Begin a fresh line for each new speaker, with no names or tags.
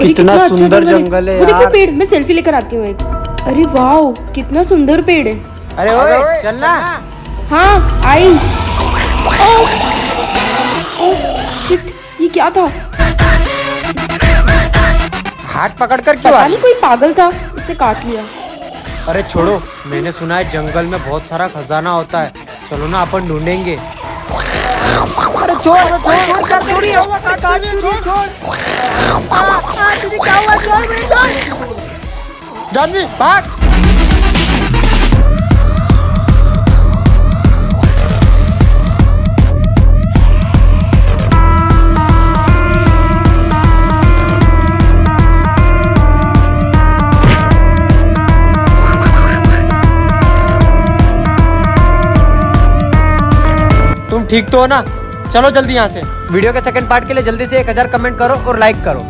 कितना
अच्छा
सुंदर जंगल है यार।
पेड़ मैं सेल्फी लेकर आती हूँ एक अरे वाओ कितना सुंदर पेड़ है
अरे ओए चलना
हाँ आई शिट ये क्या था
हाथ पकड़ कर क्यों
पता नहीं कोई पागल था उससे काट लिया
अरे छोड़ो मैंने सुना है जंगल में बहुत सारा खजाना होता है चलो ना अपन ढूंढेंगे अरे छोड़ छोड़ छोड़ छोड़ छोड़ छोड़ जानवी भाग तुम ठीक तो हो ना? चलो जल्दी यहाँ से। वीडियो के सेकंड पार्ट के लिए जल्दी से एक हज़ार कमेंट करो और लाइक करो।